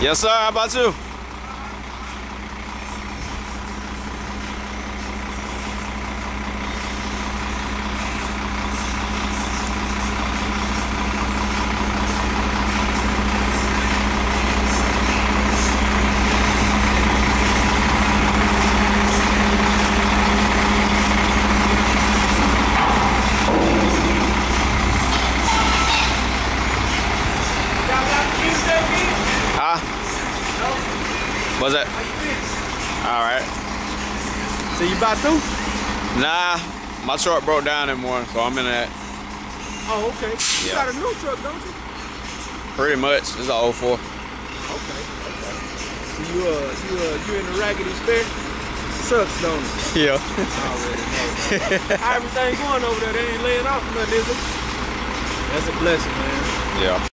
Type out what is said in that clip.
Yes, sir. How about you? What's that? All right. So you about through? Nah, my truck broke down in morning, so I'm in that. Oh, okay. You Yeah. got a new truck, don't you? Pretty much. It's an 04. Okay, okay. So you uh you uh you in the raggedy spare? Sucks, don't it? Yeah. Already know. Everything going over there? They ain't laying off nothing, is it? That's a blessing, man. Yeah.